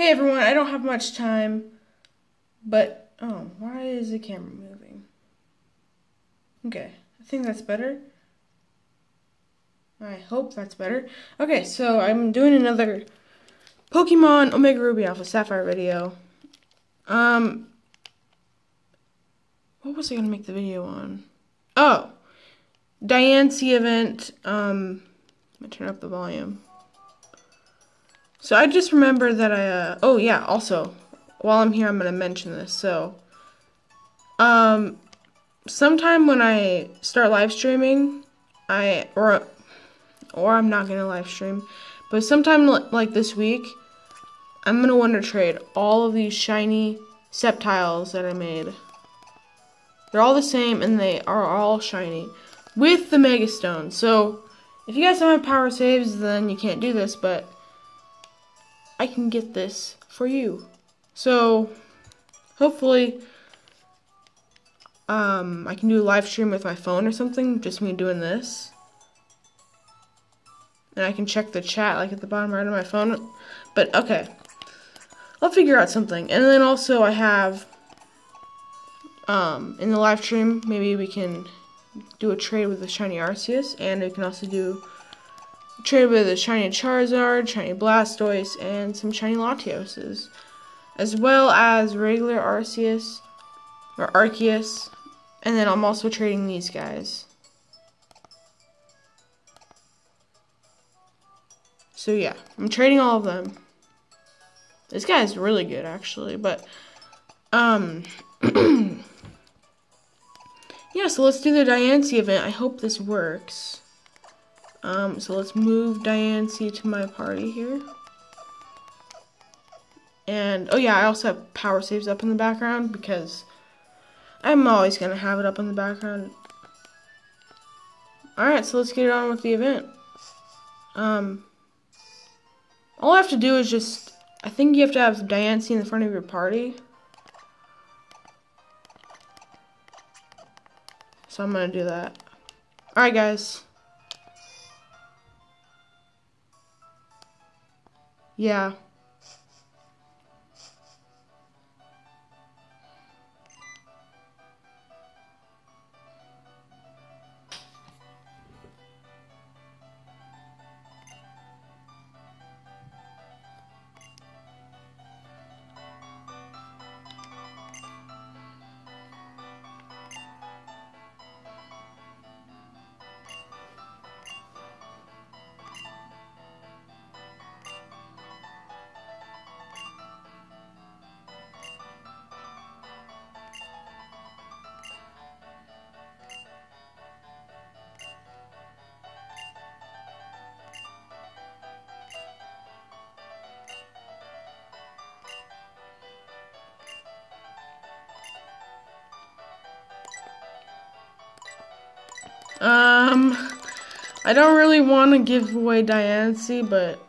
Hey everyone, I don't have much time, but oh, why is the camera moving? Okay, I think that's better. I hope that's better. Okay, so I'm doing another Pokemon Omega Ruby Alpha Sapphire video. Um, what was I gonna make the video on? Oh, Diancie event. Um, let me turn up the volume. So I just remember that I, uh, oh yeah, also, while I'm here, I'm going to mention this. So, um, sometime when I start live streaming, I, or, or I'm not going to live stream, but sometime like this week, I'm going to want to trade all of these shiny Sceptiles that I made. They're all the same and they are all shiny with the Mega Stone. So, if you guys don't have PowerSaves, then you can't do this, but I can get this for you. So, hopefully, um, I can do a live stream with my phone or something, just me doing this. And I can check the chat, like, at the bottom right of my phone. But, okay. I'll figure out something. And then also I have, um, in the live stream, maybe we can do a trade with the Shiny Arceus, and we can also do trade with a shiny Charizard, shiny Blastoise, and some shiny Latioses, as well as regular Arceus or Arceus, and then I'm also trading these guys. So yeah, I'm trading all of them. This guy is really good actually, but um yeah, so let's do the Diancie event. I hope this works. Um, so let's move Diancie to my party here. And, oh yeah, I also have PowerSaves up in the background because I'm always going to have it up in the background. Alright, so let's get on with the event. Um, all I have to do is just, I think you have to have Diancie in the front of your party. So I'm going to do that. Alright guys. Yeah. Um, I don't really want to give away Diancie, but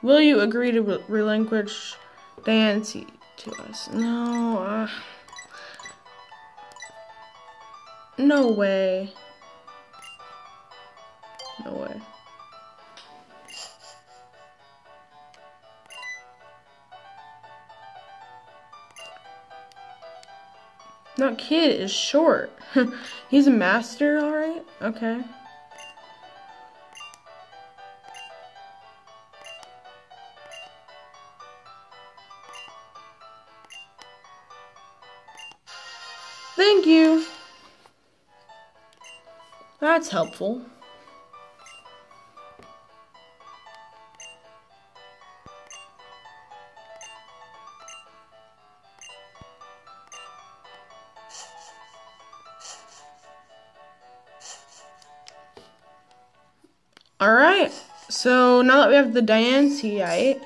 will you agree to re relinquish Diancie to us? No, uh, no way. No way. Not kid, is short. He's a master, alright? Okay. Thank you. That's helpful. Alright, so now that we have the Diancite,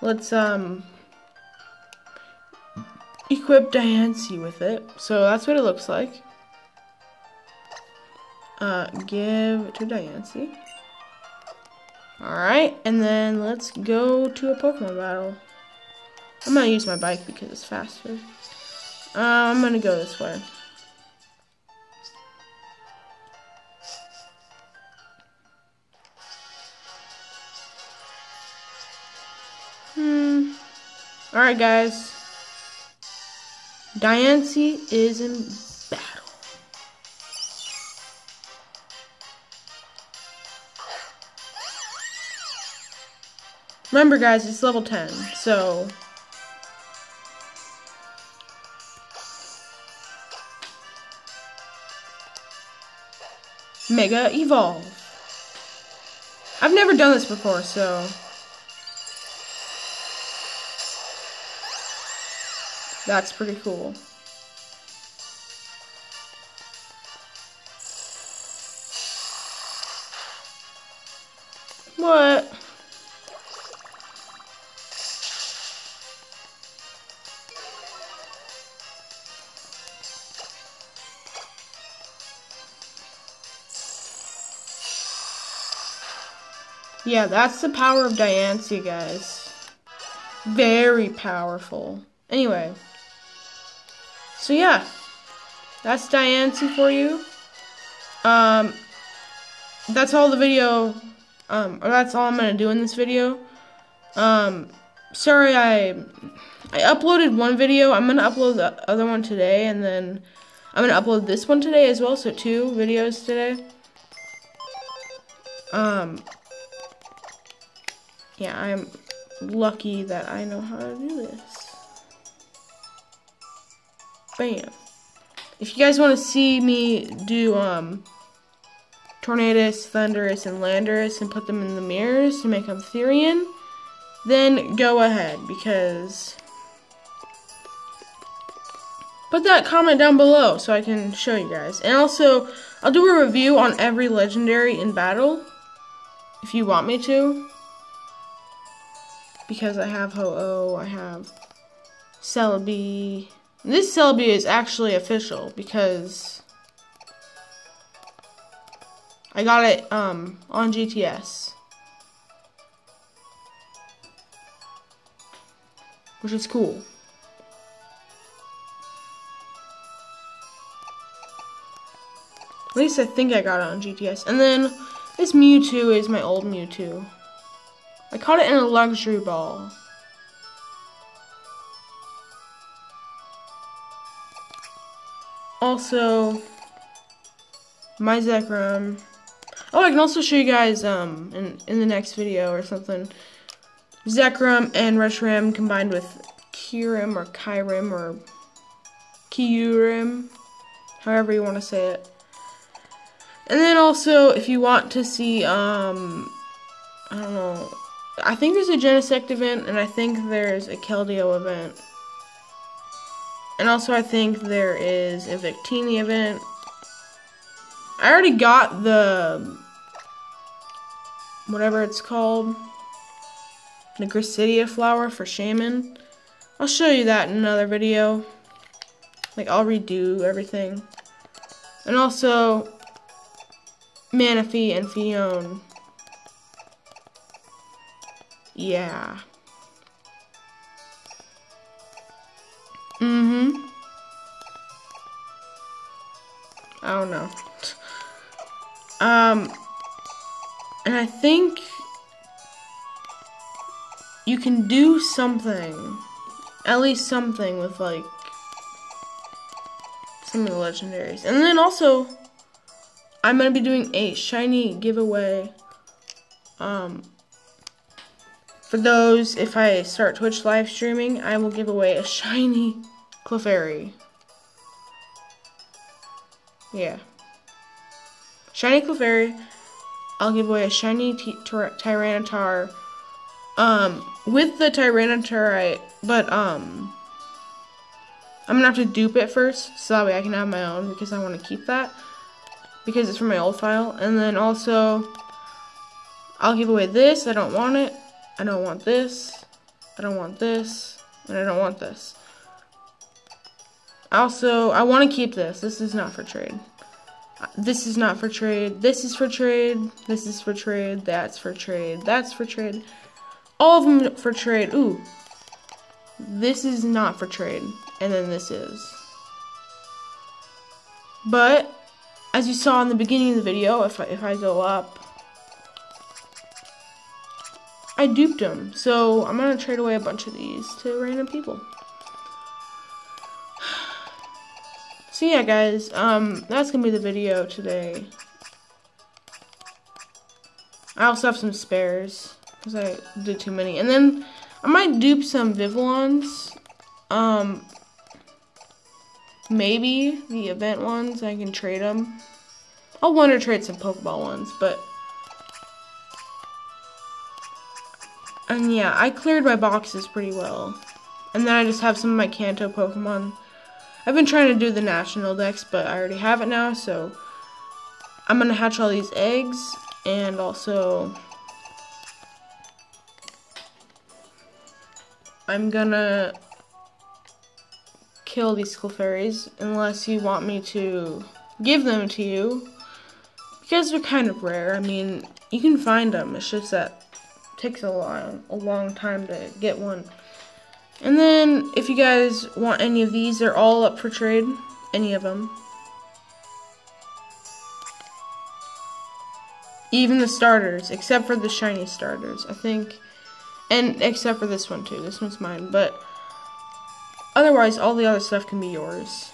let's um equip Diancie with it. So that's what it looks like. Uh, give to Diancie. Alright, and then let's go to a Pokemon battle. I'm gonna use my bike because it's faster. Uh, I'm gonna go this way. Alright, guys. Diancie is in battle. Remember, guys, it's level 10, so... Mega Evolve. I've never done this before, so... That's pretty cool. What? Yeah, that's the power of Diancie, guys. Very powerful. Anyway. So yeah. That's Diancie for you. Um, that's all the video, um, or that's all I'm to do in this video. Um, sorry I, I uploaded one video. I'm to upload the other one today, and then I'm to upload this one today as well, so two videos today. Um, yeah, I'm lucky that I know how to do this. Bam. If you guys want to see me do um, Tornadus, Thundurus, and Landorus and put them in the mirrors to make them Therian, then go ahead because put that comment down below so I can show you guys. And also, I'll do a review on every legendary in battle if you want me to because I have Ho-Oh, I have Celebi. This Celebi is actually official because I got it um, on GTS. Which is cool. At least I think I got it on GTS. And then this Mewtwo is my old Mewtwo. I caught it in a luxury ball. Also, my Zekrom. Oh, I can also show you guys um in, in the next video or something. Zekrom and Reshiram combined with Kyurem or Kyurem or Kyurem, however you want to say it. And then also, if you want to see, um, I don't know, I think there's a Genesect event, and I think there's a Keldeo event. And also I think there is a Victini event. I already got the, whatever it's called, the Gracidea flower for Shaymin. I'll show you that in another video. Like, I'll redo everything. And also, Manaphy and Phione. Yeah. Mm-hmm. I don't know. Um, and I think you can do something, at least something with like some of the legendaries. And then also, I'm to be doing a shiny giveaway um, for those, if I start Twitch live streaming, I will give away a shiny Clefairy. Yeah. Shiny Clefairy. I'll give away a shiny Tyranitar. Um, with the Tyranitar, but, um, I'm gonna have to dupe it first, so that way I can have my own, because I want to keep that. Because it's from my old file. And then also, I'll give away this, I don't want it. I don't want this, I don't want this, and I don't want this. Also, I want to keep this. This is not for trade. This is not for trade. This is for trade. This is for trade. That's for trade. That's for trade. All of them for trade. Ooh. This is not for trade. And then this is. But, as you saw in the beginning of the video, if I, if I go up, I duped them. So I'm going to trade away a bunch of these to random people. So yeah, guys, um, that's going to be the video today. I also have some spares, because I did too many. And then, I might dupe some Vivillons. Um, maybe the event ones, I can trade them. I'll want to trade some Pokeball ones, but And yeah, I cleared my boxes pretty well. And then I just have some of my Kanto Pokemon. I've been trying to do the National Dex, but I already have it now, so I'm to hatch all these eggs, and also I'm to kill these Clefairies, unless you want me to give them to you, because they're kind of rare. I mean, you can find them, it's just that takes a long, a long time to get one. And then, if you guys want any of these, they're all up for trade. Any of them. Even the starters, except for the shiny starters, I think. And except for this one, too. This one's mine. But, otherwise, all the other stuff can be yours.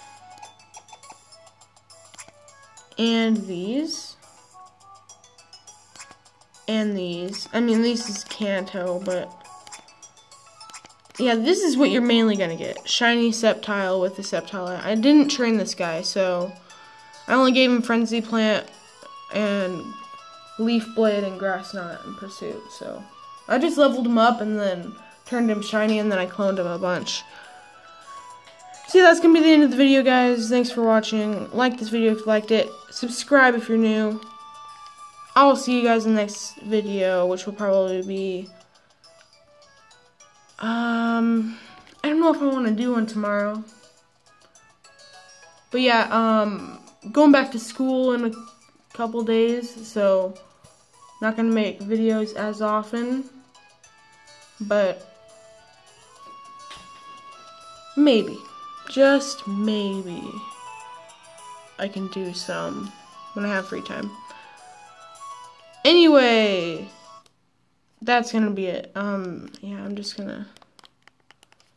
And these and these. I mean, this is Kanto, but yeah, this is what you're mainly gonna get. Shiny Sceptile with the Sceptilite. I didn't train this guy, so I only gave him Frenzy Plant and Leaf Blade and Grass Knot in Pursuit, so I just leveled him up and then turned him shiny and then I cloned him a bunch. See, that's gonna be the end of the video, guys. Thanks for watching. Like this video if you liked it. Subscribe if you're new. I will see you guys in the next video, which will probably be, um, I don't know if I want to do one tomorrow. But yeah, um, going back to school in a couple days, so not going to make videos as often, but maybe, just maybe, I can do some when I have free time. Anyway, that's gonna be it. Um, yeah, I'm just gonna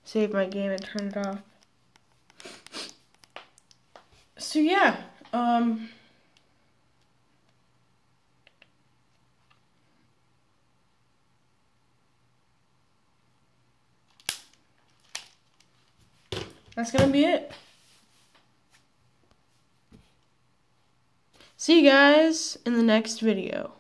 save my game and turn it off. So yeah, um, that's gonna be it. See you guys in the next video.